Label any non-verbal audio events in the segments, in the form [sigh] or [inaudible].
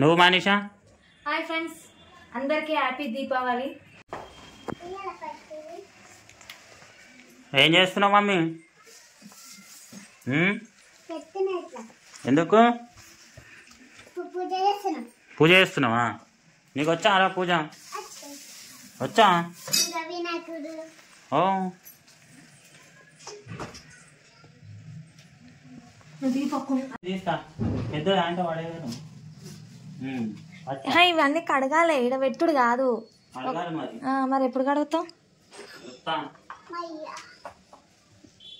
నువ్వు మానిషా? Hi friends అందరికీ హ్యాపీ దీపావళి. ఏం చేస్తున్నావు మమ్మీ? ఎందుకు? పూజ చేస్తున్నాం. పూజ చేస్తున్నావా? నీకు వచ్చా. అలా పూజ. వచ్చా ఓ తీస్తా పెద్ద అంటే పడేవారు మ్మ్. వచ్చా. ఇవన్నీ కడగాలి. ఈడ పెట్టుడు కాదు. మరి. ఆ, మరి ఎప్పుడు మయ్యా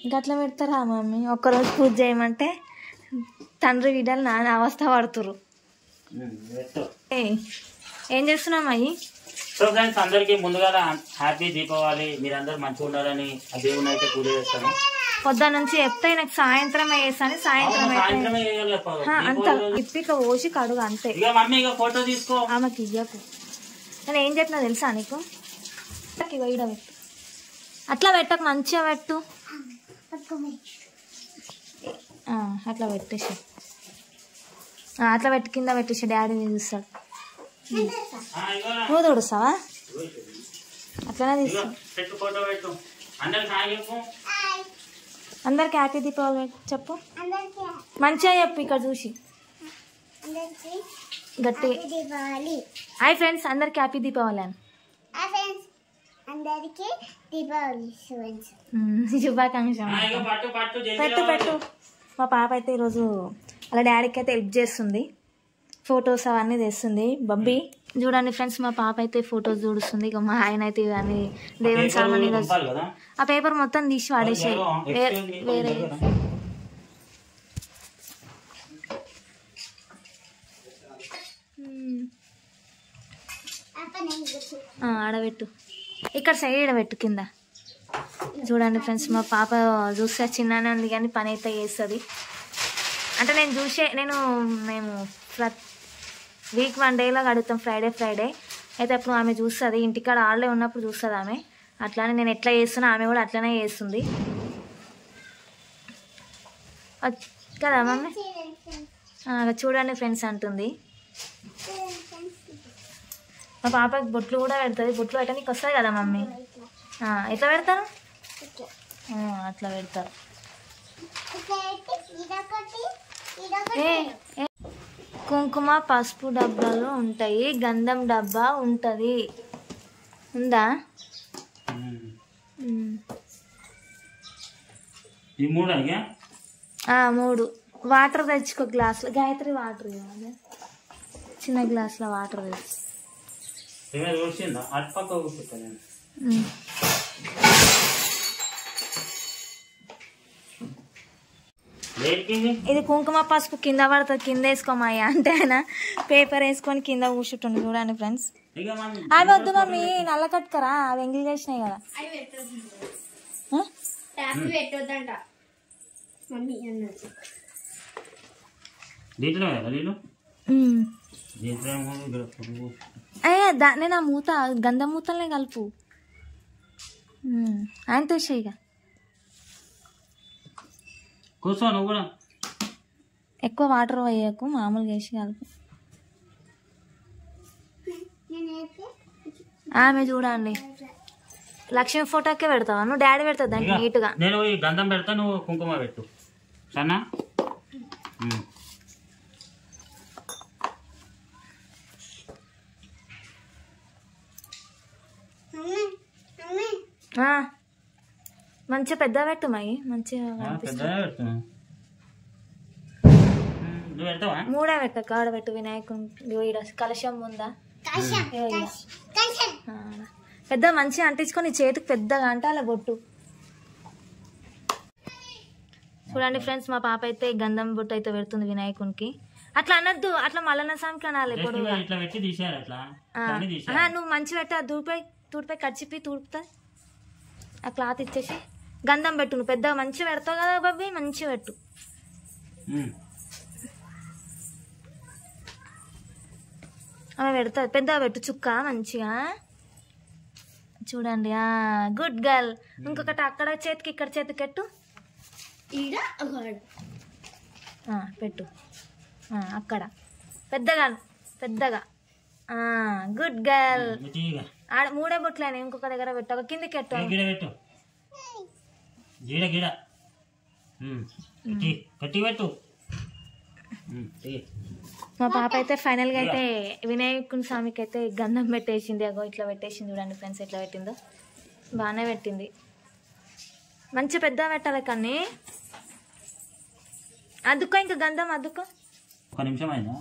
గట్లా పెడతారా మమ్మీ? ఒక్కరోజు పూజ చేయమంటే తండ్రి బిడ్డలు నాన్న అవస్థ పడుతురు ఏం చేస్తున్నాం అయ్యి సో ఫ్రెండ్స్ అందరికీ ముందుగా హ్యాపీ దీపావళి. మీరందరూ మంచిగా ఉండాలని ఆ దేవుని అయితే పూజ చేస్తాను. పొద్దున్న నుంచి చెప్తే నాకు సాయంత్రం వేసాను సాయంత్రం అంత దీపావళి రోజు. ఇప్పి ఇక పోసి కడుగు అంతే. తీసుకో. ఆమెకి ఇయ్యకు. నేను ఏం చెప్పినా తెలుసా నీకు? ఇగో ఈడ పెట్టు. అట్లా పెట్టకు మంచిగా పెట్టు. అట్లా పెట్టేసి. అట్లా పెట్టి కింద పెట్టేసి డాడీ చూస్తాడు. నువ్వు తుడుస్తావా? అట్లనే ఇగో, తీస్తా పెట్టు ఫోటో పెట్టు అందరికి హ్యాపీ దీపావళి చెప్పు. అందరికి మంచిగా చెప్పు ఇక్కడ చూసి. గట్టి. హాయ్ ఫ్రెండ్స్ అందరికి హ్యాపీ దీపావళి అని. అందరికి దీపావళి పట్టు. పెట్టు మా పాప అయితే ఈరోజు వాళ్ళ డాడీకి అయితే హెల్ప్ చేస్తుంది. ఫొటోస్ అవన్నీ తెస్తుంది. బబ్బీ చూడండి ఫ్రెండ్స్ మా పాప అయితే ఫొటోస్ చూడుస్తుంది. ఇక మా ఆయన అయితే ఇవన్నీ దేవుని పేపర్ సామాన్ ఈరోజు నింపాలి కదా? ఆ పేపర్ మొత్తం తీసి వాడేసే. వేరే. ఆ, ఆడబెట్టు. ఇక్కడ సైడ్ పెట్టు కింద. చూడండి ఫ్రెండ్స్ మా పాప చూస్తే చిన్ననే ఉంది కానీ పని అయితే చేస్తుంది. అంటే నేను చూసే నేను మేము వీక్ వన్ డేలో కడుగుతాం ఫ్రైడే ఫ్రైడే. అయితే అప్పుడు ఆమె చూస్తుంది ఇంటికాడ ఆడలే ఉన్నప్పుడు చూస్తుంది ఆమె. అట్లానే నేను ఎట్లా చేస్తున్నా ఆమె కూడా అట్లనే చేస్తుంది. కదా మమ్మీ? చూడండి ఫ్రెండ్స్ అంటుంది. మా పాపకి బొట్లు కూడా పెడుతుంది. బొట్లు పెట్టడానికి వస్తుంది కదా మమ్మీ? ఎట్లా పెడతారు? అట్లా పెడతారు. పెట్టి ఏ. కుంకుమ పసుపు డబ్బాలు ఉంటాయి. గంధం డబ్బా ఉంటుంది. ఉందా? మూడు ఇక ఆ, మూడు. వాటర్ తెచ్చుకో గ్లాసులో. గాయత్రి వాటర్ చిన్న గ్లాసులో వాటర్ తెచ్చు. ఇది? కుంకుమ పసుపు కింద పడుతుంది కింద వేసుకోమాయ అంటే ఆయన పేపర్ వేసుకొని కింద కూర్చుంటుంది చూడండి ఫ్రెండ్స్. అవి వద్దు మమ్మీ నల్ల కట్టుకరా అవి ఎంగిల్ చేసినాయి కదా. నేను ఆ మూత గంధం మూతలనే కలుపు. ఆయన ఇక. కూర్చో నువ్వు కూడా. ఎక్కువ వాటర్ వేయకు మామూలుగా వేసి కలుపు ఆమె చూడండి. లక్ష్మి ఫోటోకే పెడతావా? నువ్వు డాడీ పెడతావు దానికి నీట్గా. నేను ఈ గంధం పెడతా నువ్వు కుంకుమ పెట్టు. సన్నా ఆ. మంచిగా పెద్ద పెట్టు మై మంచిగా మూడే పెట్ట కాడ పెట్టు వినాయకుని ఈడ కలశం ఉందా? పెద్ద మంచిగా అంటించుకొని చేతికి పెద్దగా అంటాల బొట్టు. చూడండి ఫ్రెండ్స్ మా పాప అయితే గంధం బొట్టు అయితే పెడుతుంది వినాయకునికి. అట్లా అనొద్దు అట్లా మల్లన్న స్వామికి అనాలి నువ్వు మంచి పెట్టు దూడిపై తూడిపై కచ్చిపి తూడుపుతా ఆ క్లాత్ ఇచ్చేసి. గంధం పెట్టు నువ్వు పెద్దగా మంచిగా పెడతావు కదా బాబీ మంచిగా పెట్టు. ఆమె పెడతా పెద్దగా పెట్టు చుక్క మంచిగా. చూడండి ఆ గుడ్ గర్ల్. ఇంకొకటి అక్కడ చేతికి ఇక్కడ చేతికి పెట్టు. పెట్టు. ఆ, అక్కడ. పెద్దగా పెద్దగా. Good girl. మూడే బొట్లైనా ఇంకొక దగ్గర పెట్టు ఒక కిందికి పెట్టు. గిడ గిడ. గట్టి పెట్టు. మా పాప అయితే ఫైనల్గా అయితే వినాయకుని స్వామికి అయితే గంధం పెట్టేసింది అగో ఇట్లా పెట్టేసింది చూడండి ఫ్రెండ్స్ ఎట్లా పెట్టిందో. బాగానే పెట్టింది. మంచి పెద్ద పెట్టాలి కానీ అద్దుకో ఇంకా గంధం అద్దుకో. ఒక నిమిషం అయ్యో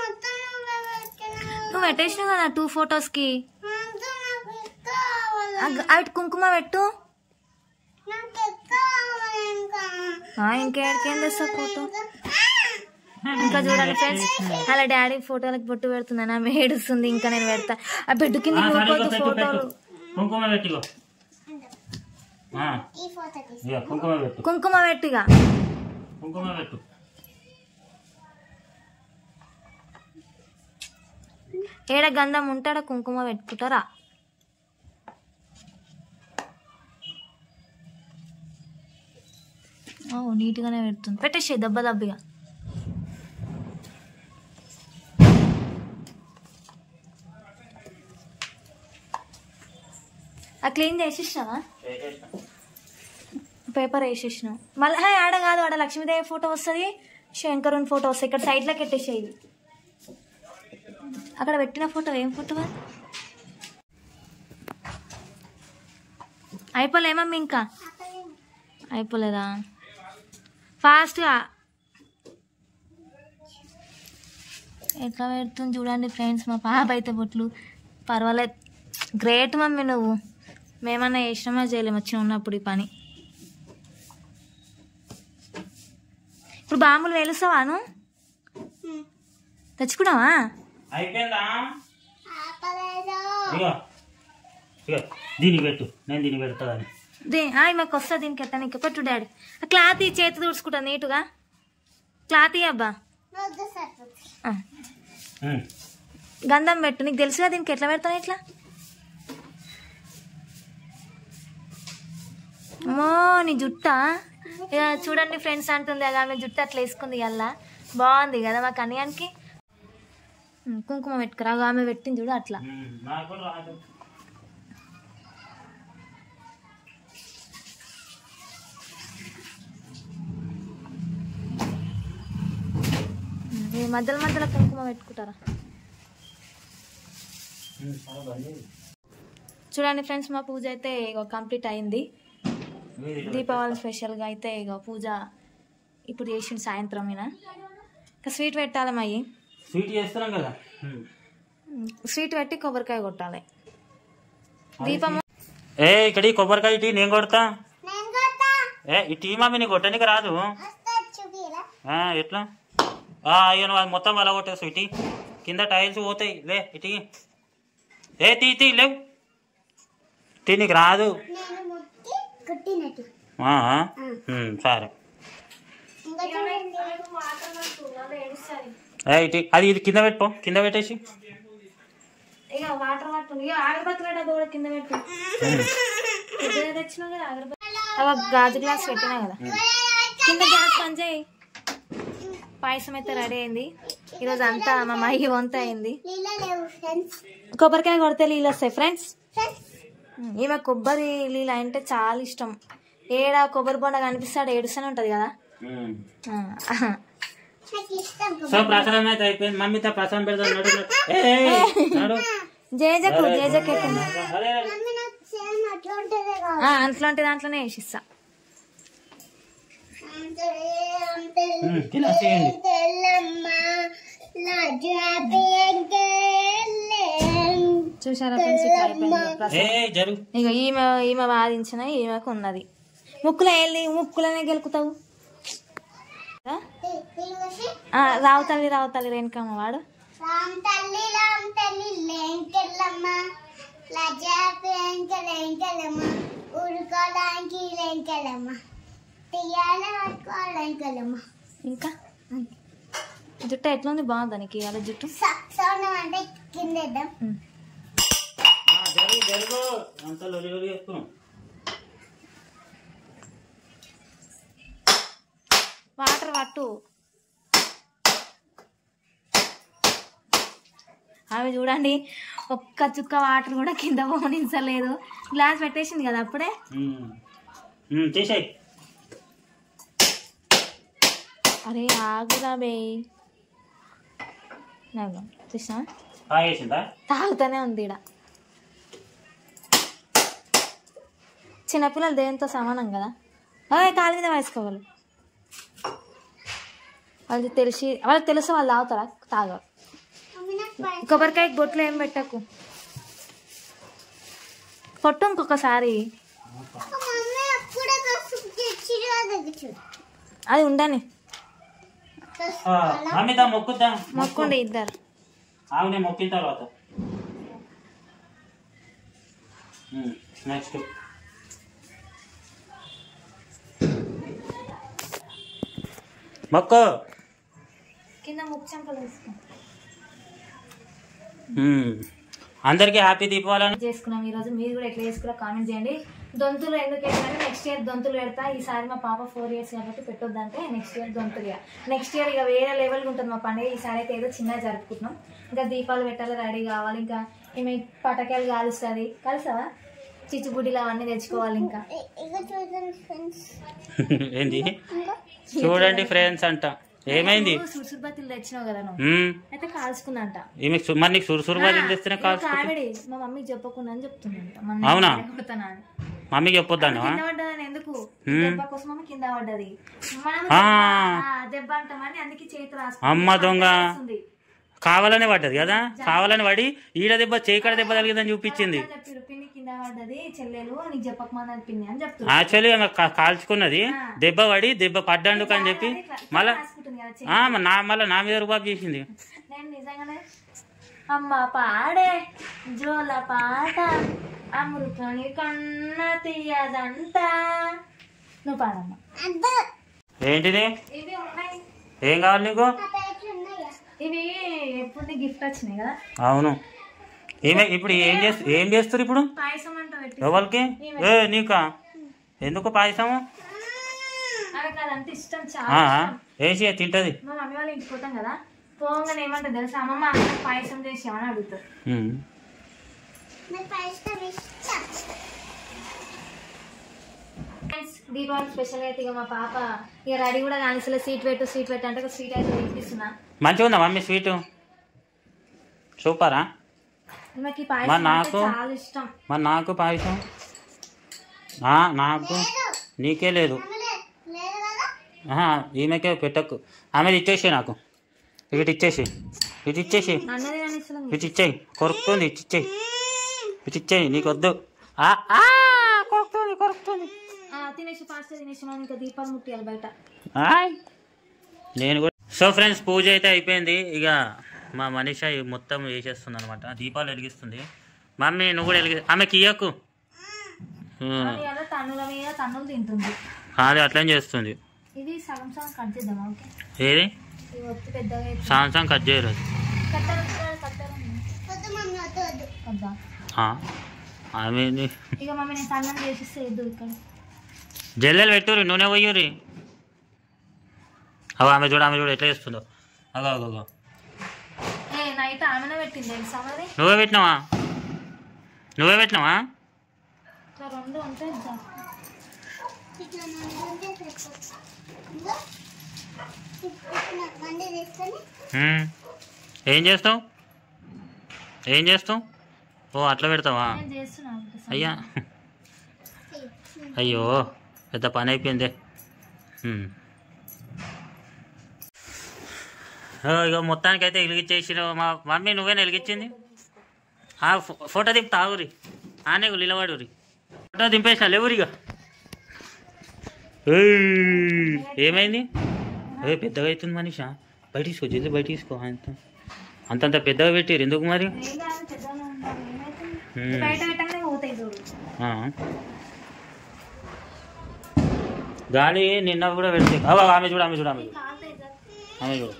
మొత్తం నువ్వే పెట్టేసినావు కదా టూ నాకు కావాలి అటు కుంకుమ పెట్టు. ఇంకా ఇంకేడికేం తెస్తా ఫోటో ఇంకా చూడండి ఫ్రెండ్స్ అలా డాడీ ఫోటోలకు బొట్టు పెడుతుందని ఆమె ఏడుస్తుంది ఇంకా నేను పెడతా. ఆ బెడ్ కింద ఫోటోలు పెట్టు కుంకుమ పెట్టిగా కుంకుమ పెట్టు. ఏడ గంధం ఉంటాడ కుంకుమ పెట్టుకుంటారా? ఓ నీట్గానే పెడుతుంది. పెట్టేసే దెబ్బ దెబ్బగా. ఆ క్లీన్ చేసేసినావా? పేపర్ వేసేసినావు. మళ్ళీ ఆడ కాదు ఆడ లక్ష్మీదేవి ఫోటో వస్తుంది. శంకరుని ఫోటో వస్తుంది. ఇక్కడ సైడ్లోకి పెట్టేసేది అక్కడ పెట్టిన ఫోటో ఏం ఫోటో అది? అయిపోలేమమ్మీ ఇంకా? అయిపోలేదా? ఫాస్ట్గా ఎట్లా పెడుతుంది చూడండి ఫ్రెండ్స్ మా పాప అయితే బొట్లు. పర్వాలేదు. గ్రేట్ మమ్మీ నువ్వు. మేమన్నా చేసినామా చేయలేము? వచ్చి ఉన్నప్పుడు ఈ పని. ఇప్పుడు బాంబులు వేలుస్తావాను తెచ్చుకున్నావా? అయిపోయిందా? ఇగో ఇగో పెట్టు. నేను పెడతాదని. మాకు వస్తా దీనికి ఎట్టనికి పెట్టు డాడీ. ఆ క్లాత్ ఈ చేతి తుడుచుకుంటా నీటుగా. క్లాత్ అబ్బా. గంధం పెట్టు నీకు తెలుసుగా దీనికి ఎట్లా పెడతాను ఇట్లా? అమ్మో నీ జుట్ట? ఇక చూడండి ఫ్రెండ్స్ అంటుంది అలా ఆమె జుట్టు అట్లా వేసుకుంది అలా బాగుంది కదా మా కన్యానికి కుంకుమ పెట్టుకురా ఆమె పెట్టింది చూడు అట్లా. మధ్యలో మధ్యలో కుంకుమ పెట్టుకుంటారా. చూడండి ఫ్రెండ్స్ మా పూజ అయితే ఇక కంప్లీట్ అయింది. దీపావళి స్పెషల్గా అయితే ఇక పూజ ఇప్పుడు చేసిన సాయంత్రం ఇంకా స్వీట్ పెట్టాలి మయ్యి స్వీట్ చేస్తున్నాం కదా. స్వీట్ పెట్టి కొబ్బరికాయ కొట్టాలి. దీపము ఏ ఇక్కడ కొబ్బరికాయ ఇటు నేను కొడతా? ఏ ఇటు ఈ మమ్మీ నీకు కొట్టడానికి రాదు. వస్తా చూపిరా ఆ, ఎట్లా? ఆ, అయ్యో నువ్వు అది మొత్తం అలా కొట్టేసు ఇటు కింద టైల్స్ పోతాయి. లే ఇటు ఏ తీ తీ లేవు. తీ నీకు రాదు. నేను ముట్టి కొట్టినట్టు ఆ, ఉమ్, సరే. ఇటు అది ఇది కింద పెట్టుకో కింద పెట్టేసి. ఇక వాటర్ పట్టు కూడా కింద పెట్టు. పెద్దగా తెచ్చినావు కదా అగరబత్తి అవ గాజు గ్లాస్ పెట్టినా కదా. కింద గ్యాస్ పని చేయి. పాయసం అయితే రెడీ అయింది. ఈరోజు అంతా మా మహి వంత అయింది. కొబ్బరికాయ కొడితే నీళ్ళు వస్తాయి ఫ్రెండ్స్. ఈమె కొబ్బరి నీళ్ళు అంటే చాలా ఇష్టం. ఏడా కొబ్బరి బొండ కనిపిస్తాడు ఏడుస్తూనే ఉంటుంది కదా. సో ప్రసాదం అయితే అయిపోయింది. మమ్మీతో ప్రసాదం పెడతాం నడు. జేజకు జేజకు అట్లా ఉంటుందే దాంట్లోనే వేసిస్తా. చూసారా ఇక ఈమె ఈమె వాదించిన ఈమెకు ఉన్నది. ముక్కులో వెళ్ళి ముక్కులోనే గెలుకుతావు? రావు తల్లి రావు తల్లి రేణుకమ్మ వాడు. ఇంకా? జుట్టు ఎట్లుంది? బాగుందా నీకు ఇవాళ జుట్టు? అంటే కింద వాటర్ పట్టు అవి చూడండి ఒక్క చుక్క వాటర్ కూడా కింద పోనించలేదు. గ్లాస్ పెట్టేసింది కదా అప్పుడే? అరే ఆగురా బే చూసా తాగేసిందా? తాగుతూనే ఉంది ఈడ. చిన్నపిల్లలు దేంతో సమానం కదా? కాలు మీద వేసుకోవాలి వాళ్ళకి తెలిసి వాళ్ళకి తెలుసు వాళ్ళు తాగుతారా? పై- కొబ్బరికాయ బొట్లు ఏం పెట్టకు. పొట్టు ఇంకొకసారి. అది ఉండని. మొక్కుండి ఇద్దరు. ఆమె మొక్కిన తర్వాత. నెక్స్ట్ మొక్కు. కింద ఉమ్. అందరికీ హ్యాపీ దీపావళి. చేసుకున్నాం ఈరోజు. మీరు కూడా ఎట్లా చేసుకున్నా కామెంట్ చేయండి. దొంతులు ఎందుకు వేసారంటే నెక్స్ట్ ఇయర్ దొంతులు పెడతా. ఈసారి మా పాప ఫోర్ ఇయర్స్ కాబట్టి పెట్టొద్దంటే నెక్స్ట్ ఇయర్ దొంతులు ఇక నెక్స్ట్ ఇయర్ ఇక వేరే లెవెల్గా ఉంటుంది మా పండుగ. ఈసారి అయితే ఏదో చిన్నగా జరుపుకుంటున్నాం. ఇంకా దీపాలు పెట్టాలి రెడీ కావాలి. ఇంకా ఏమి పటకాయలు కాలుస్తుంది. కలుస్తావా? చిచ్చుబుడ్డిలు అవన్నీ తెచ్చుకోవాలి ఇంకా. చూడండి ఫ్రెండ్స్ [laughs] అంట. ఏమైంది? సుర్సుర్బత్తులు తెచ్చినావు కదా నువ్వు. ఉమ్. అయితే కాల్చుకున్నంట ఈమె సు- మరి నీకు మా మమ్మీకి చెప్పకుండా అని చెప్తుందంట. అవునా? మమ్మీకి చెప్పొద్దాను కింద పడ్డదని ఎందుకు? హ్మ్. దెబ్బ కోసం ఆమె కింద పడ్డది. మనం ఆ. ఆ, దెబ్బ అంటామని అందుకే చేతి రాసుకుంది. అమ్మ దొంగ. కావాలనే పడ్డది కదా? కావాలని పడి ఈడ దెబ్బ చేకడ దెబ్బ తగిలిందని చూపించింది. యాక్చువల్లీ కాల్చుకున్నది. దెబ్బ పడి దెబ్బ పడ్డందుకు అని చెప్పి మళ్ళా నా మళ్ళీ నా మీద రూపాయి చేసింది నేను నిజంగానే అమ్మ పాడే జోల పాట అమృతని కన్న తీయదంట. నువ్వు పాడమ్మా. ఏంటిది? ఏం కావాలి నీకు? ఇవి ఎప్పుడు గిఫ్ట్ వచ్చినాయి కదా? అవును. ఏమే ఇప్పుడు ఏం చేస్తు ఏం చేస్తారు ఇప్పుడు? పాయసం అంట పెట్టి. ఎవరికి? ఏ నీకా? ఎందుకు పాయసము? ఆమెకు అదంటే ఇష్టం. చాలా. వేసి తింటది? మా మమ్మీ వాళ్ళు ఇంటికి పోతాం కదా పోగానే ఏమంటుంది తెలుసా? అమ్మమ్మ అన్న పాయసం అడుగుతారు ఫ్రెండ్స్ దీపావళి స్పెషల్ అయితే ఇక మా పాప ఇక రెడీ కూడా కానిసలే సీట్ పెట్టు సీట్ పెట్టు అంటే స్వీట్ అయితే తినిపిస్తున్నా మంచిగా ఉందా మమ్మీ స్వీట్? సూపరా? పాయసం నాకు? చాలా ఇష్టం. మరి నాకు పాయసం? ఆ, నాకు? నీకే లేదు. ఈమెకే పెట్టకు. ఆమెది ఇచ్చేసి నాకు. ఇటు ఇచ్చేసి ఇటు ఇచ్చేసి ఇటు ఇచ్చేయి. కొరుకుతుంది ఇటు ఇచ్చేయి. ఇటు ఇచ్చేయి నీకు వద్దు. కొరుకుతుంది కొరుకుతుంది. తినేసి ఫాస్ట్ తినేసి మనం ఇంకా దీపాలు ముట్టియాలి బయట. ఆయ్. నేను కూడా సో ఫ్రెండ్స్ పూజ అయితే అయిపోయింది. ఇక మా మనిష మొత్తం వేసేస్తుంది అనమాట దీపాలు వెలిగిస్తుంది. మమ్మీ నువ్వు కూడా వెలిగి ఆమెకి ఇయ్యకు. అది అట్లనే చేస్తుంది. ఇది సగం సగం కట్ చేద్దామా? ఓకే. ఏది? ఇది ఒత్తి పెద్దగా అయితే. సాంసం కట్ చేయరు? జల్లెలు పెట్టుర్రి నూనె పోయ్యూరి అగో ఆమె చూడు ఆమె చూడు ఎట్లా చేస్తుందో. అగో అగో నువ్వే పెట్టినావా? నువ్వే పెట్టినావా? రెండు ఉంటే ఏం చేస్తావు? ఏం చేస్తావు? ఓ అట్లా పెడతావా. అయ్యా. అయ్యో పెద్ద పని అయిపోయిందే. ఇక మొత్తానికి అయితే వెలిగించేసిన మా మమ్మీ నువ్వేనా వెలిగించింది ఫోటో దింపు తాగురి ఆనే నిలబడురి. ఫోటో దింపేసిన లేవురిగా. ఏమైంది? ఏ పెద్దగా అవుతుంది మనిషా. బయట తీసుకో జల్ది బయట తీసుకో. అంత అంతంత పెద్దగా పెట్టారు. ఎందుకు మరి. గాలి నిన్న కూడా పెడితే. అవ ఆమె చూడు ఆమె చూడు ఆమె చూడు. ఆమె చూడు.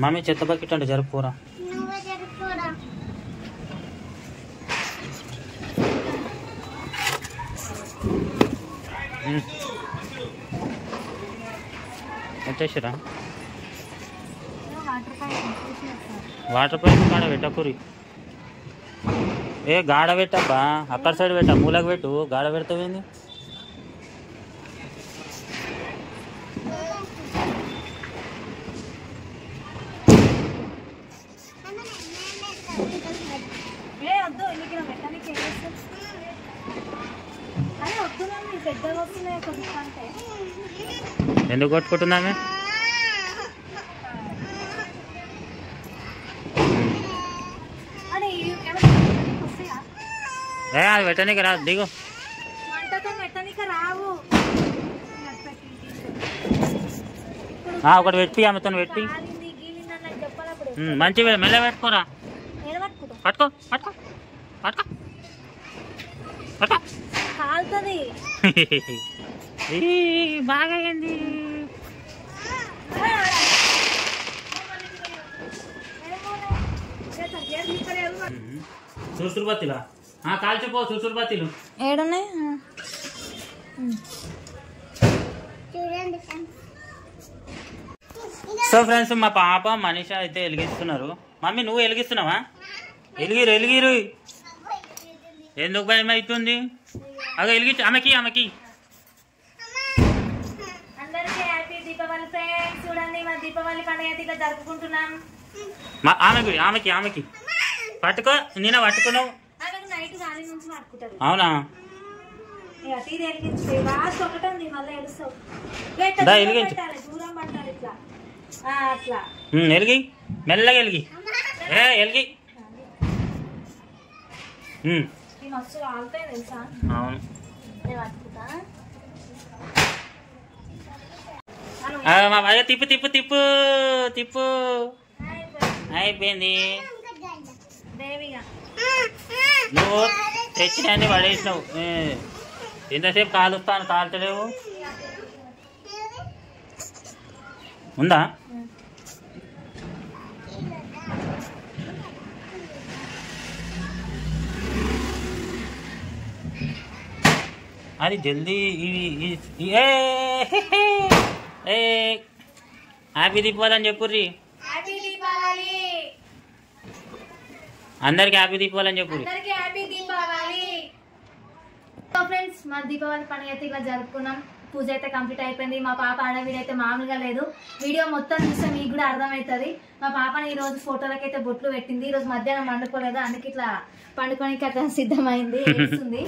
మమ్మీ చెత్త బకెట్ అంటే జరుపుకోరా? వచ్చేసిరా? వాటర్ పైప్ కాడ పెట్టకూరి. ఏ గాడ పెట్టబ్బా అక్కడ సైడ్ పెట్ట మూలకు పెట్టు గాడ పెడతావేంది ఏ వద్దు పెట్టడానికి నన్ను పెద్దగా వస్తున్నాయి కొద్దిగా అంటే ఎందుకు కొట్టుకుంటున్నామే అదే ఏమైనా వస్తాయా ఏ అది పెట్టనీకి రా దిగు వంటతో పెట్టడానికి రావు ఆ, ఒకటి పెట్టి ఆమెతో పెట్టి కాలింది గీలింది అని నాకు చెప్పాలి అప్పుడు ఉమ్, మంచి మెల్ల పెట్టుకోరా నేను పట్టుకుంటా పట్టుకో పట్టుకో పట్టుకో పట్టుకో కాలుతుంది [laughs] బాగా అయింది. చూసురు బత్తిలా కాల్చిపో చూసురు బత్తిలు ఏడున్నాయి? చూడండి సో ఫ్రెండ్స్ మా పాప మనీష అయితే వెలిగిస్తున్నారు మమ్మీ నువ్వు వెలిగిస్తున్నావా వెలిగిరు వెలిగిరు ఎందుకు భయం అవుతుంది? అగ వెలిగించు ఆమెకి ఆమెకి. అందరికీ హ్యాపీ దీపావళి ఫ్రెండ్స్ చూడండి మా దీపావళి పండుగ అయితే ఇట్లా జరుపుకుంటున్నాం? మా ఆమెకి ఆమెకి ఆమెకి. పట్టుకో నేను పట్టుకున్నావు. అవునా? వెలిగి మెల్లగా వెలిగి. ఏ వెలిగి. ఈ మస్తు తెలుసా? అవును. మా భయ తిప్పు తిప్పు తిప్పు తిప్పు. అయిపోయింది. నువ్వు తెచ్చినన్ని పడేసినావు. ఎంతసేపు కాలుస్తాను కాల్చలేవు ఉందా? అది జల్దీ ఇవి ఏ హ్యాపీ దీపావళి అని చెప్పుర్రి. అందరికి హ్యాపీ దీపావళి అని చెప్పుర్రి. ఫ్రెండ్స్ మా దీపావళి పండుగ అయితే ఇలా జరుపుకున్నాం. పూజ అయితే కంప్లీట్ అయిపోయింది. మా పాప ఆడవిడైతే అయితే మామూలుగా లేదు. వీడియో మొత్తం చూస్తే మీకు కూడా అర్థమవుతుంది. మా పాపని ఈ రోజు ఫోటోలకి అయితే బొట్లు పెట్టింది. ఈరోజు మధ్యాహ్నం పండుకోలేదు? అందుకే ఇట్లా పండుకోనికి అట్లా సిద్ధమైంది వేస్తుంది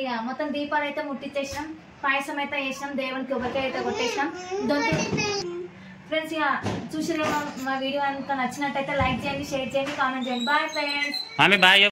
ఇక మొత్తం దీపాలు అయితే ముట్టించేసినాం పాయసం అయితే వేసినాం దేవునికి కొబ్బరికాయ అయితే కొట్టేసినాం. ఫ్రెండ్స్ ఇక చూసి మా వీడియో అంతా నచ్చినట్టయితే లైక్ చేయండి షేర్ చేయండి కామెంట్ చేయండి. Bye friends bye.